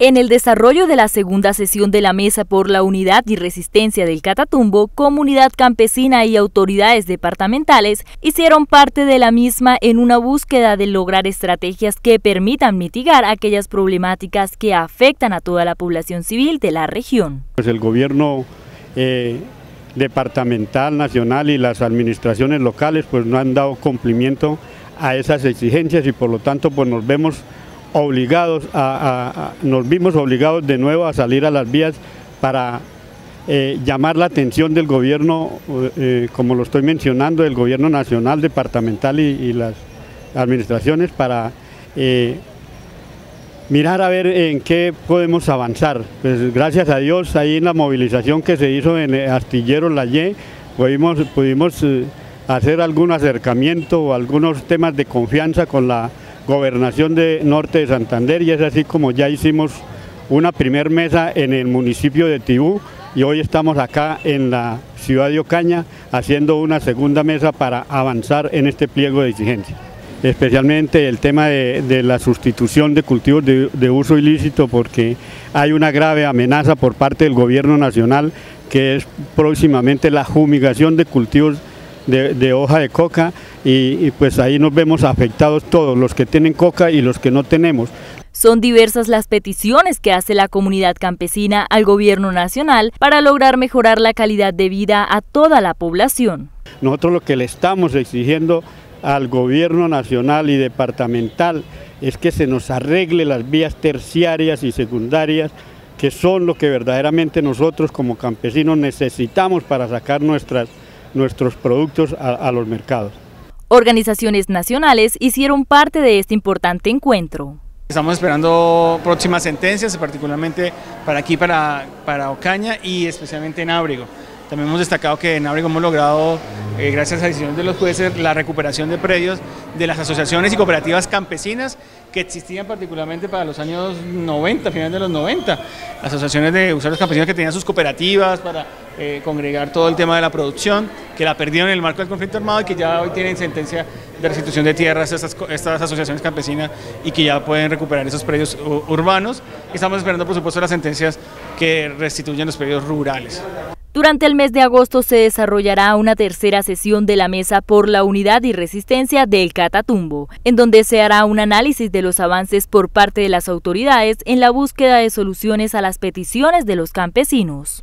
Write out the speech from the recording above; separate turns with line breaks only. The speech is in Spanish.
En el desarrollo de la segunda sesión de la Mesa por la Unidad y Resistencia del Catatumbo, comunidad campesina y autoridades departamentales hicieron parte de la misma en una búsqueda de lograr estrategias que permitan mitigar aquellas problemáticas que afectan a toda la población civil de la región.
Pues el gobierno eh, departamental, nacional y las administraciones locales pues no han dado cumplimiento a esas exigencias y por lo tanto pues nos vemos obligados a, nos vimos obligados de nuevo a salir a las vías para eh, llamar la atención del gobierno, eh, como lo estoy mencionando, del gobierno nacional, departamental y, las administraciones para eh, mirar a ver en qué podemos avanzar. Pues gracias a Dios, ahí en la movilización que se hizo en Astillero La Y, pudimos, pudimos hacer algún acercamiento o algunos temas de confianza con la Gobernación de Norte de Santander y es así como ya hicimos una primer mesa en el municipio de Tibú y hoy estamos acá en la ciudad de Ocaña haciendo una segunda mesa para avanzar en este pliego de exigencia. Especialmente el tema de, la sustitución de cultivos de, de uso ilícito porque hay una grave amenaza por parte del gobierno nacional que es próximamente la fumigación de cultivos de, hoja de coca y, pues ahí nos vemos afectados todos, los que tienen coca y los que no tenemos.
Son diversas las peticiones que hace la comunidad campesina al gobierno nacional para lograr mejorar la calidad de vida a toda la población.
Nosotros lo que le estamos exigiendo al gobierno nacional y departamental es que se nos arregle las vías terciarias y secundarias que son lo que verdaderamente nosotros como campesinos necesitamos para sacar nuestras nuestros productos a, los mercados.
Organizaciones nacionales hicieron parte de este importante encuentro.
Estamos esperando próximas sentencias, particularmente para aquí, para, para Ocaña y especialmente en Ábrigo. También hemos destacado que en Ábrigo hemos logrado, eh, gracias a decisiones de los jueces, la recuperación de predios de las asociaciones y cooperativas campesinas que existían particularmente para los años 90, finales de los 90. Las asociaciones de usuarios campesinos que tenían sus cooperativas para eh, congregar todo el tema de la producción, que la perdieron en el marco del conflicto armado y que ya hoy tienen sentencia de restitución de tierras estas, estas asociaciones campesinas y que ya pueden recuperar esos predios urbanos. Estamos esperando, por supuesto, las sentencias que restituyen los predios rurales.
Durante el mes de agosto se desarrollará una tercera sesión de la Mesa por la Unidad y Resistencia del Catatumbo, en donde se hará un análisis de los avances por parte de las autoridades en la búsqueda de soluciones a las peticiones de los campesinos.